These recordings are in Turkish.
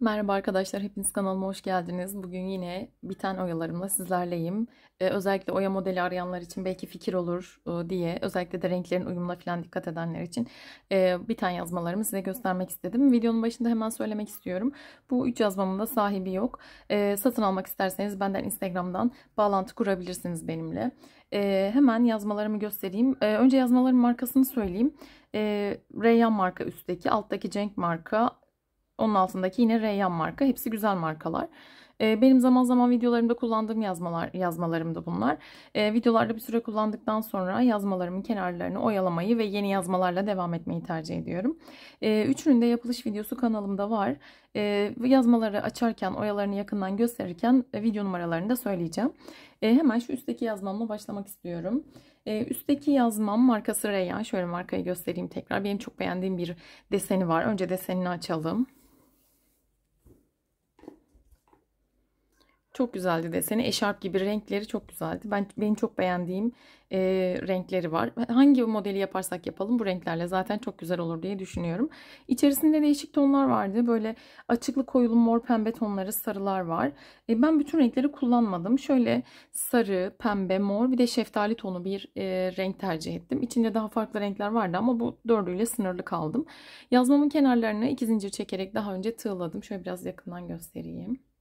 Merhaba arkadaşlar, hepiniz kanalıma hoş geldiniz. Bugün yine biten oyalarımla sizlerleyim. Ee, özellikle oya modeli arayanlar için belki fikir olur e, diye, özellikle de renklerin uyumuna falan dikkat edenler için e, biten yazmalarımı size göstermek istedim. Videonun başında hemen söylemek istiyorum. Bu üç yazmamın da sahibi yok. E, satın almak isterseniz benden Instagram'dan bağlantı kurabilirsiniz benimle. E, hemen yazmalarımı göstereyim. E, önce yazmaların markasını söyleyeyim. E, Reyyan marka üstteki, alttaki Cenk marka, onun altındaki yine Reyyan marka. Hepsi güzel markalar. Ee, benim zaman zaman videolarımda kullandığım yazmalar yazmalarım da bunlar. Ee, videolarda bir süre kullandıktan sonra yazmalarımın kenarlarını oyalamayı ve yeni yazmalarla devam etmeyi tercih ediyorum. Ee, üçünün de yapılış videosu kanalımda var. Yazmaları açarken, oyalarını yakından gösterirken e, video numaralarını da söyleyeceğim. Hemen şu üstteki yazmamla başlamak istiyorum. Üstteki yazmam markası Reyyan. Şöyle markayı göstereyim tekrar. Benim çok beğendiğim bir deseni var. Önce desenini açalım. Çok güzeldi deseni. Eşarp gibi renkleri çok güzeldi. Ben benim çok beğendiğim e, renkleri var. Hangi modeli yaparsak yapalım bu renklerle zaten çok güzel olur diye düşünüyorum. İçerisinde değişik tonlar vardı. Böyle açıklı koyulu mor pembe tonları, sarılar var. E, ben bütün renkleri kullanmadım. Şöyle sarı, pembe, mor bir de şeftali tonu bir e, renk tercih ettim. İçinde daha farklı renkler vardı ama bu dördüyle sınırlı kaldım. Yazmamın kenarlarını iki zincir çekerek daha önce tığladım. Şöyle biraz yakından göstereyim.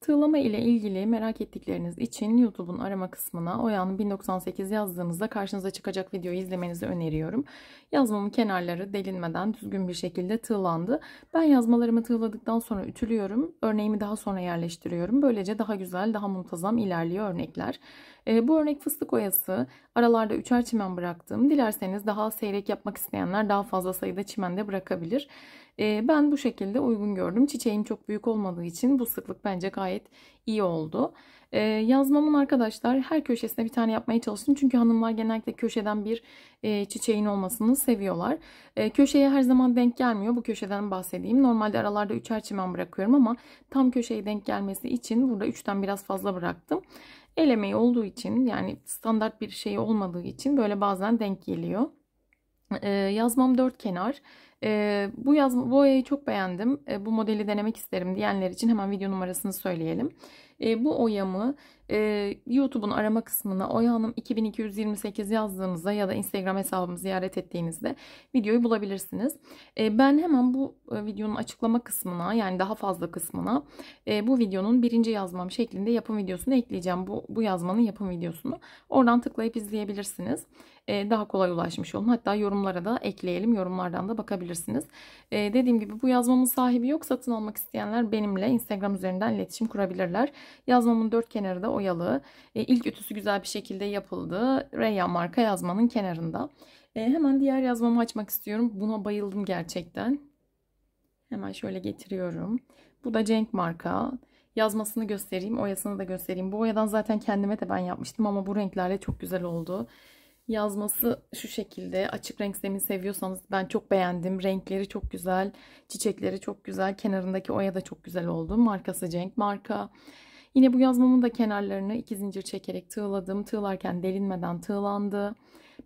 Tığlama ile ilgili merak ettikleriniz için YouTube'un arama kısmına Oya'nın 1098 yazdığınızda karşınıza çıkacak videoyu izlemenizi öneriyorum. Yazmamın kenarları delinmeden düzgün bir şekilde tığlandı. Ben yazmalarımı tığladıktan sonra ütülüyorum. Örneğimi daha sonra yerleştiriyorum. Böylece daha güzel, daha muntazam ilerliyor örnekler. E, bu örnek fıstık oyası. Aralarda üçer çimen bıraktım. Dilerseniz daha seyrek yapmak isteyenler daha fazla sayıda çimen de bırakabilir. E, ben bu şekilde uygun gördüm. Çiçeğim çok büyük olmadığı için bu sıklık bence gayet iyi oldu. E, yazmamın arkadaşlar her köşesine bir tane yapmaya çalıştım. Çünkü hanımlar genellikle köşeden bir e, çiçeğin olmasını seviyorlar. Köşeye her zaman denk gelmiyor. Bu köşeden bahsedeyim. Normalde aralarda üçer çimen bırakıyorum ama tam köşeye denk gelmesi için burada üçten biraz fazla bıraktım. El emeği olduğu için yani standart bir şey olmadığı için böyle bazen denk geliyor. Ee, yazmam dört kenar. Ee, bu yazma, bu oyayı çok beğendim. Ee, bu modeli denemek isterim diyenler için hemen video numarasını söyleyelim. Ee, bu oyamı e, YouTube'un arama kısmına Oya Hanım 2228 yazdığınızda ya da Instagram hesabımı ziyaret ettiğinizde videoyu bulabilirsiniz. E, ben hemen bu e, videonun açıklama kısmına yani daha fazla kısmına e, bu videonun birinci yazmam şeklinde yapım videosunu ekleyeceğim. Bu, bu yazmanın yapım videosunu. Oradan tıklayıp izleyebilirsiniz. E, daha kolay ulaşmış olun. Hatta yorumlara da ekleyelim. Yorumlardan da bakabilirsiniz. E, dediğim gibi bu yazmamın sahibi yok. Satın almak isteyenler benimle Instagram üzerinden iletişim kurabilirler. Yazmamın dört kenarı da oyalı. E, ilk ütüsü güzel bir şekilde yapıldı. Reyyan marka yazmanın kenarında. E, hemen diğer yazmamı açmak istiyorum. Buna bayıldım gerçekten. Hemen şöyle getiriyorum. Bu da Cenk marka. Yazmasını göstereyim, oyasını da göstereyim. Bu oyadan zaten kendime de ben yapmıştım ama bu renklerle çok güzel oldu. Yazması şu şekilde. Açık renk zemin seviyorsanız ben çok beğendim. Renkleri çok güzel. Çiçekleri çok güzel. Kenarındaki oya da çok güzel oldu. Markası Cenk marka. Yine bu yazmamın da kenarlarını iki zincir çekerek tığladım. Tığlarken delinmeden tığlandı.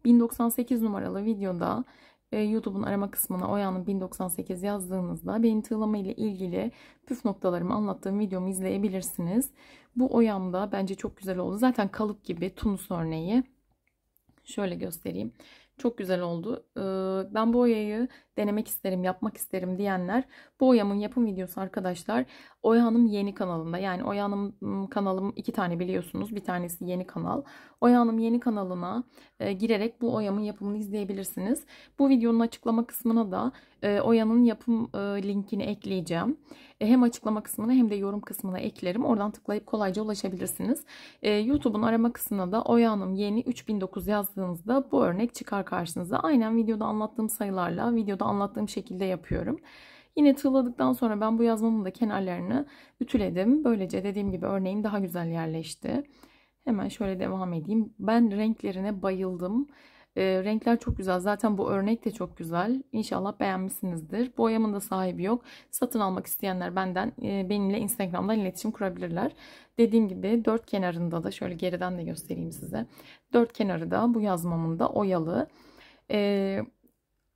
1098 numaralı videoda e, YouTube'un arama kısmına Oya'nın 1098 yazdığınızda benim tığlama ile ilgili püf noktalarımı anlattığım videomu izleyebilirsiniz. Bu oyamda bence çok güzel oldu. Zaten kalıp gibi Tunus örneği. Şöyle göstereyim. Çok güzel oldu. Ee, ben bu oyayı denemek isterim, yapmak isterim diyenler bu oyamın yapım videosu arkadaşlar Oya Hanım yeni kanalında. Yani Oya Hanım kanalım iki tane biliyorsunuz. Bir tanesi yeni kanal. Oya Hanım yeni kanalına e, girerek bu oyamın yapımını izleyebilirsiniz. Bu videonun açıklama kısmına da e, Oya'nın yapım e, linkini ekleyeceğim. Hem açıklama kısmına hem de yorum kısmına eklerim. Oradan tıklayıp kolayca ulaşabilirsiniz. YouTube'un arama kısmına da Oya Hanım yeni 3009 yazdığınızda bu örnek çıkar karşınıza. Aynen videoda anlattığım sayılarla videoda anlattığım şekilde yapıyorum. Yine tığladıktan sonra ben bu yazmamın da kenarlarını ütüledim. Böylece dediğim gibi örneğin daha güzel yerleşti. Hemen şöyle devam edeyim. Ben renklerine bayıldım. E, renkler çok güzel. Zaten bu örnek de çok güzel. İnşallah beğenmişsinizdir. Bu oyamın da sahibi yok. Satın almak isteyenler benden e, benimle Instagram'dan iletişim kurabilirler. Dediğim gibi dört kenarında da şöyle geriden de göstereyim size. Dört kenarı da bu yazmamın da oyalı. E,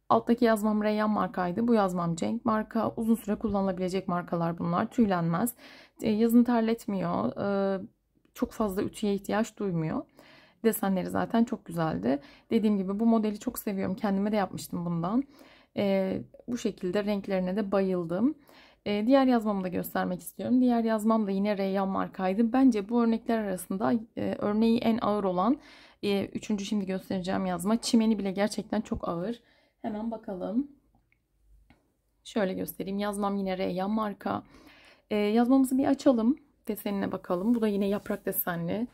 Alttaki yazmam Reyyan markaydı. Bu yazmam Cenk marka. Uzun süre kullanılabilecek markalar bunlar. Tüylenmez. E, yazını terletmiyor. E, çok fazla ütüye ihtiyaç duymuyor. Desenleri zaten çok güzeldi. Dediğim gibi bu modeli çok seviyorum. Kendime de yapmıştım bundan. E, bu şekilde renklerine de bayıldım. Diğer yazmamı da göstermek istiyorum. Diğer yazmam da yine Reyyan markaydı. Bence bu örnekler arasında örneği en ağır olan üçüncü şimdi göstereceğim yazma. Çimeni bile gerçekten çok ağır. Hemen bakalım. Şöyle göstereyim. Yazmam yine Reyyan marka. E, yazmamızı bir açalım. Desenine bakalım. Bu da yine yaprak desenli.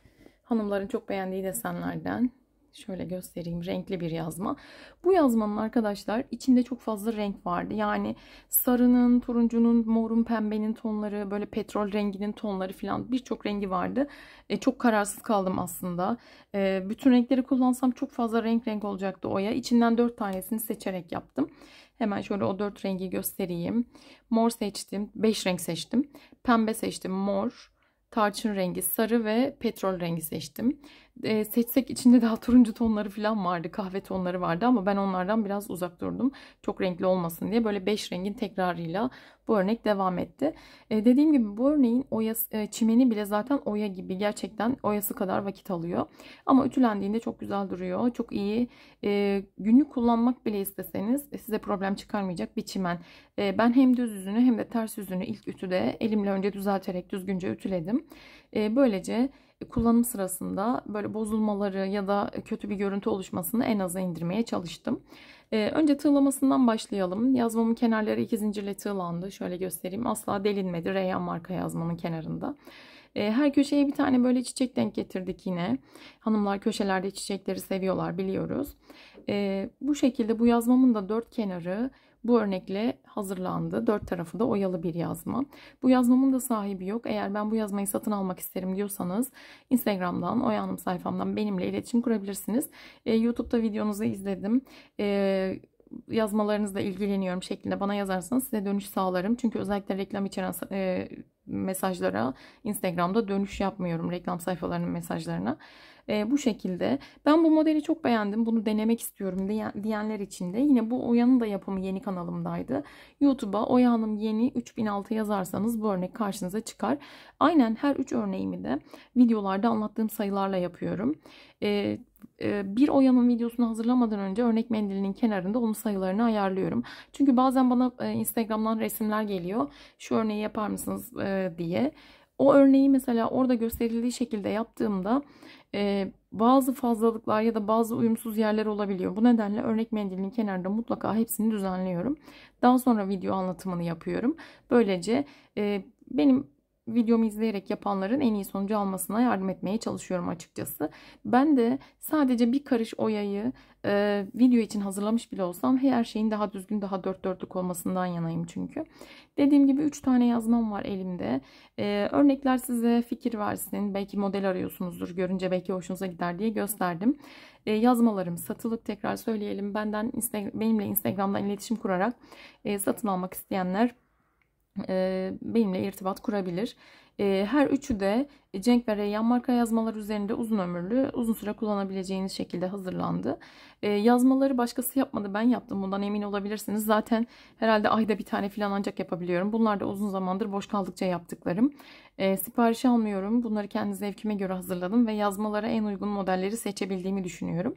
Hanımların çok beğendiği desenlerden. Şöyle göstereyim. Renkli bir yazma. Bu yazmanın arkadaşlar içinde çok fazla renk vardı. Yani sarının, turuncunun, morun, pembenin tonları, böyle petrol renginin tonları falan birçok rengi vardı. E, çok kararsız kaldım aslında. E, bütün renkleri kullansam çok fazla renk renk olacaktı oya. İçinden 4 tanesini seçerek yaptım. Hemen şöyle o 4 rengi göstereyim. Mor seçtim. 5 renk seçtim. Pembe seçtim. Mor tarçın rengi, sarı ve petrol rengi seçtim e, seçsek içinde daha turuncu tonları falan vardı. Kahve tonları vardı ama ben onlardan biraz uzak durdum. Çok renkli olmasın diye böyle 5 rengin tekrarıyla bu örnek devam etti. E, dediğim gibi bu örneğin oyası, e, çimeni bile zaten oya gibi gerçekten oyası kadar vakit alıyor. Ama ütülendiğinde çok güzel duruyor. Çok iyi. E, günlük kullanmak bile isteseniz size problem çıkarmayacak bir çimen. E, ben hem düz yüzünü hem de ters yüzünü ilk ütüde elimle önce düzelterek düzgünce ütüledim. E, böylece kullanım sırasında böyle bozulmaları ya da kötü bir görüntü oluşmasını en aza indirmeye çalıştım. Ee, önce tığlamasından başlayalım. Yazmamın kenarları iki zincirle tığlandı. Şöyle göstereyim. Asla delinmedi. Reyhan marka yazmanın kenarında. Ee, her köşeye bir tane böyle çiçek denk getirdik yine. Hanımlar köşelerde çiçekleri seviyorlar biliyoruz. Ee, bu şekilde bu yazmamın da dört kenarı bu örnekle hazırlandı. Dört tarafı da oyalı bir yazma. Bu yazmamın da sahibi yok. Eğer ben bu yazmayı satın almak isterim diyorsanız Instagram'dan, Oya Hanım sayfamdan benimle iletişim kurabilirsiniz. E, YouTube'da videonuzu izledim. E, yazmalarınızla ilgileniyorum şeklinde bana yazarsanız size dönüş sağlarım. Çünkü özellikle reklam içeren e, mesajlara Instagram'da dönüş yapmıyorum. Reklam sayfalarının mesajlarına. E, bu şekilde. Ben bu modeli çok beğendim. Bunu denemek istiyorum diyenler için de. Yine bu Oya'nın da yapımı yeni kanalımdaydı. YouTube'a Oya Hanım yeni 3006 yazarsanız bu örnek karşınıza çıkar. Aynen her 3 örneğimi de videolarda anlattığım sayılarla yapıyorum. E, bir Oya'nın videosunu hazırlamadan önce örnek mendilinin kenarında onun sayılarını ayarlıyorum. Çünkü bazen bana Instagram'dan resimler geliyor. Şu örneği yapar mısınız diye. O örneği mesela orada gösterildiği şekilde yaptığımda e, bazı fazlalıklar ya da bazı uyumsuz yerler olabiliyor. Bu nedenle örnek mendilin kenarında mutlaka hepsini düzenliyorum. Daha sonra video anlatımını yapıyorum. Böylece e, benim videomu izleyerek yapanların en iyi sonucu almasına yardım etmeye çalışıyorum açıkçası. Ben de sadece bir karış oyayı e, video için hazırlamış bile olsam her şeyin daha düzgün daha dört dörtlük olmasından yanayım çünkü. Dediğim gibi 3 tane yazmam var elimde. E, örnekler size fikir versin. Belki model arıyorsunuzdur. Görünce belki hoşunuza gider diye gösterdim. E, yazmalarım satılık tekrar söyleyelim. Benden benimle Instagram'dan iletişim kurarak e, satın almak isteyenler benimle irtibat kurabilir. E, her üçü de Cenk ve Reyyan marka yazmalar üzerinde uzun ömürlü, uzun süre kullanabileceğiniz şekilde hazırlandı. E, yazmaları başkası yapmadı, ben yaptım. Bundan emin olabilirsiniz. Zaten herhalde ayda bir tane falan ancak yapabiliyorum. Bunlar da uzun zamandır boş kaldıkça yaptıklarım. Sipariş almıyorum. Bunları kendi zevkime göre hazırladım ve yazmalara en uygun modelleri seçebildiğimi düşünüyorum.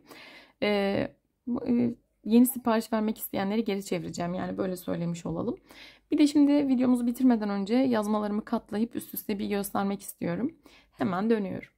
Yeni sipariş vermek isteyenleri geri çevireceğim. Yani böyle söylemiş olalım. Bir de şimdi videomuzu bitirmeden önce yazmalarımı katlayıp üst üste bir göstermek istiyorum. Hemen dönüyorum.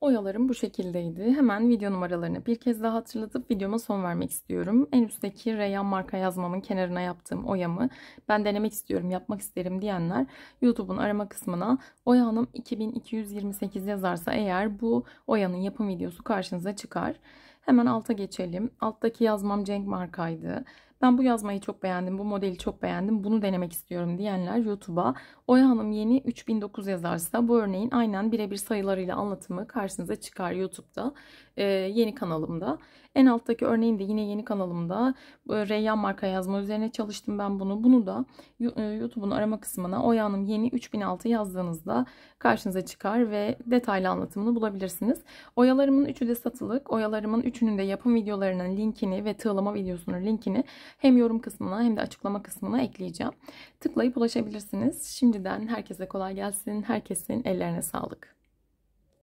Oyalarım bu şekildeydi. Hemen video numaralarını bir kez daha hatırlatıp videoma son vermek istiyorum. En üstteki Reyhan marka yazmamın kenarına yaptığım oyamı ben denemek istiyorum, yapmak isterim diyenler YouTube'un arama kısmına Oya Hanım 2228 yazarsa eğer bu oyanın yapım videosu karşınıza çıkar. Hemen alta geçelim. Alttaki yazmam Cenk markaydı. Ben bu yazmayı çok beğendim, bu modeli çok beğendim, bunu denemek istiyorum diyenler YouTube'a Oya Hanım yeni 3009 yazarsa bu örneğin aynen birebir sayılarıyla anlatımı karşınıza çıkar YouTube'da. Ee, yeni kanalımda. En alttaki örneğin de yine yeni kanalımda Reyyan marka yazma üzerine çalıştım ben bunu. Bunu da e, YouTube'un arama kısmına Oya Hanım yeni 3006 yazdığınızda karşınıza çıkar ve detaylı anlatımını bulabilirsiniz. Oyalarımın üçü de satılık. Oyalarımın üçünün de yapım videolarının linkini ve tığlama videosunun linkini hem yorum kısmına hem de açıklama kısmına ekleyeceğim. Tıklayıp ulaşabilirsiniz. Şimdiden herkese kolay gelsin. Herkesin ellerine sağlık.